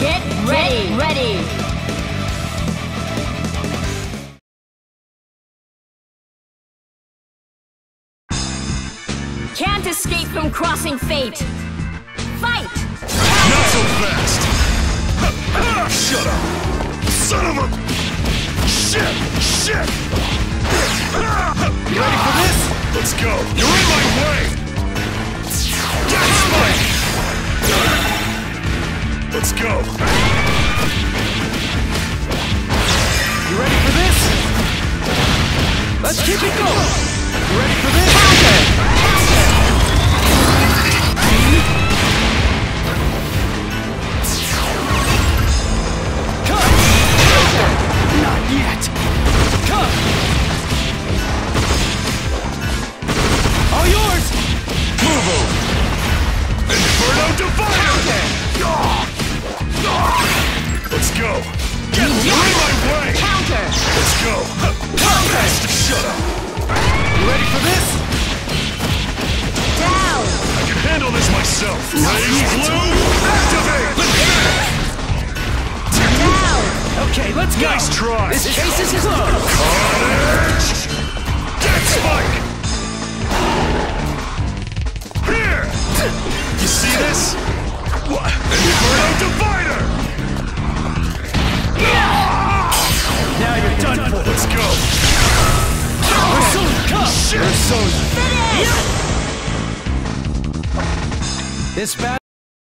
Get ready! Get ready! Can't escape from crossing fate! Fight! Not so fast! Shut up! Son of a... Shit! Shit! You ready for this? Let's go! Let's keep it going! Ready for this? Counter! Cut! Not yet! Cut! All yours! Move Inferno Divider! Let's go! Get this! Raise blue! Activate! Down! Okay, let's go! Nice try! This case is closed! Carnage! Dead Spike! Here! You see this? What? Inferno Divider! Now you're done for! Let's go! Persona, come! Shit! This battle